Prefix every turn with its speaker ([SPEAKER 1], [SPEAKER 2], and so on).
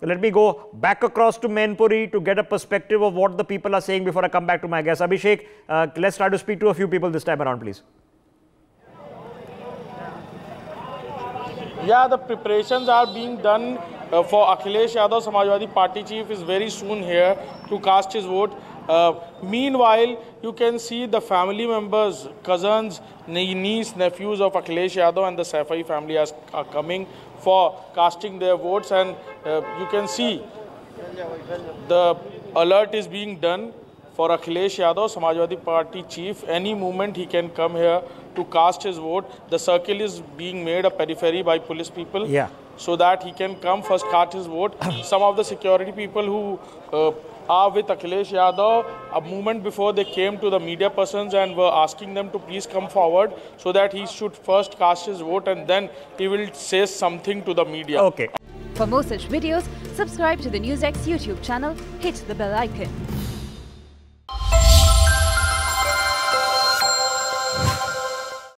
[SPEAKER 1] Let me go back across to Mainpuri to get a perspective of what the people are saying before I come back to my guest. Abhishek, uh, let's try to speak to a few people this time around, please.
[SPEAKER 2] Yeah, the preparations are being done uh, for Akhilesh Yadav, Samajwadi Party chief, is very soon here to cast his vote. Uh, meanwhile, you can see the family members, cousins, niece, nephews of Akhilesh Yadav and the Saifai family are, are coming for casting their votes and uh, you can see the alert is being done for Akhilesh Yadav, Samajwadi Party chief. Any moment he can come here to cast his vote. The circle is being made a periphery by police people.
[SPEAKER 1] Yeah.
[SPEAKER 2] So that he can come first cast his vote. Some of the security people who uh, are with Akhilesh Yadav a moment before they came to the media persons and were asking them to please come forward so that he should first cast his vote and then he will say something to the media.
[SPEAKER 1] Okay.
[SPEAKER 3] For more such videos, subscribe to the NewsX YouTube channel, hit the bell icon.